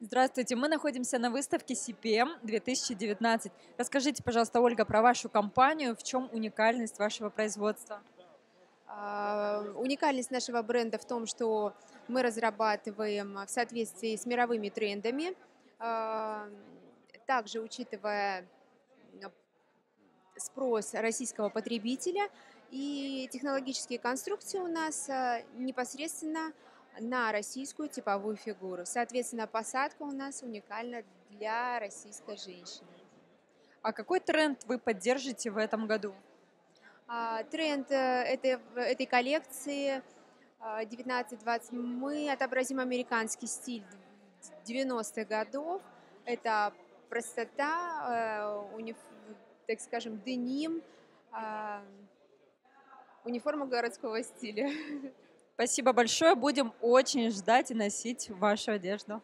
Здравствуйте, мы находимся на выставке CPM 2019. Расскажите, пожалуйста, Ольга, про вашу компанию, в чем уникальность вашего производства? А, Уникальность нашего бренда в том, что мы разрабатываем в соответствии с мировыми трендами, а, также учитывая спрос российского потребителя. И технологические конструкции у нас а, непосредственно на российскую типовую фигуру. Соответственно, посадка у нас уникальна для российской женщины. А какой тренд вы поддержите в этом году? А, Тренд э, этой, этой коллекции а, 19-20 мы отобразим американский стиль 90-х годов. Это простота, э, униф- так скажем, деним, а, униформа городского стиля. Спасибо большое, будем очень ждать и носить вашу одежду.